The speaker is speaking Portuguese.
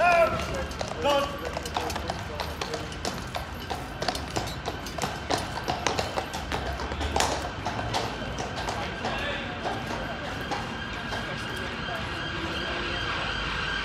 Não! Não!